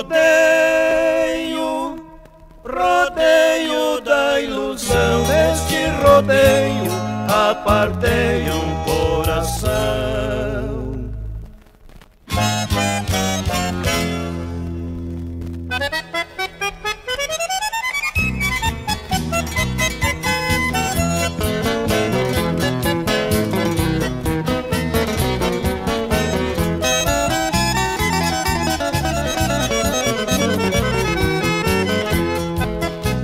Rodeio, rodeio da ilusão, neste rodeio apartei um coração.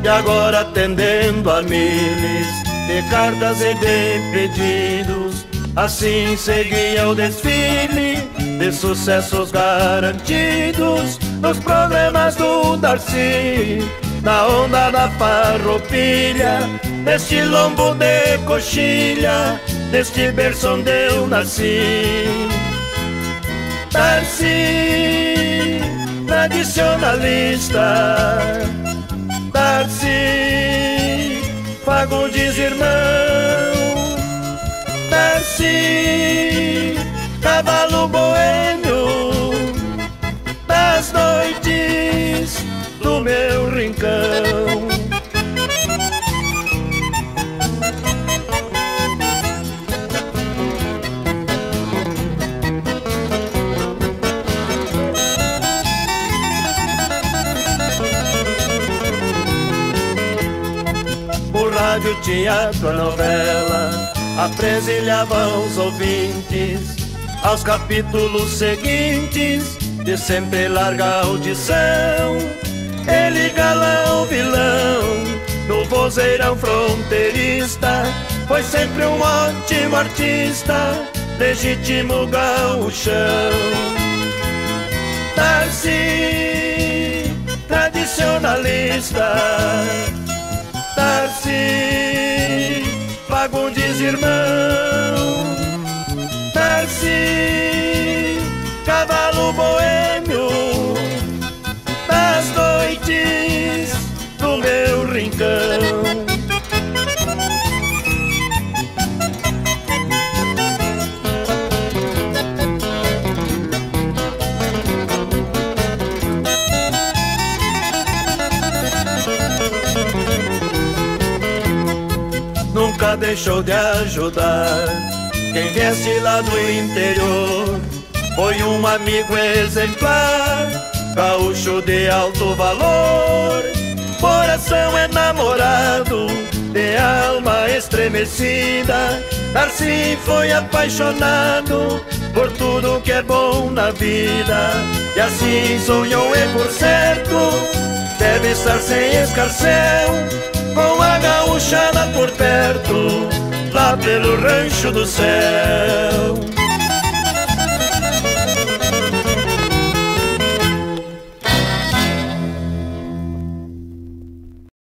E agora atendendo a miles de cartas e de pedidos Assim seguia o desfile de sucessos garantidos Nos programas do Darcy Na onda da farroupilha Neste lombo de coxilha Neste berço onde eu nasci. Darcy, tradicionalista Darcy, Fagundes irmão, Darcy, cavalo boêmio rádio, teatro, a novela apresilhavam os ouvintes aos capítulos seguintes de sempre larga audição. Ele galão vilão no vozeirão fronteirista foi sempre um ótimo artista, legítimo gauchão. Darcy, tradicionalista Fagundes irmão, nunca deixou de ajudar. Quem viesse lá do interior foi um amigo exemplar, gaúcho de alto valor. Coração enamorado, de alma estremecida. Darcy foi apaixonado por tudo que é bom na vida. E assim sonhou e por certo deve estar sem escarcel com a gaúchada por perto, lá pelo rancho do céu.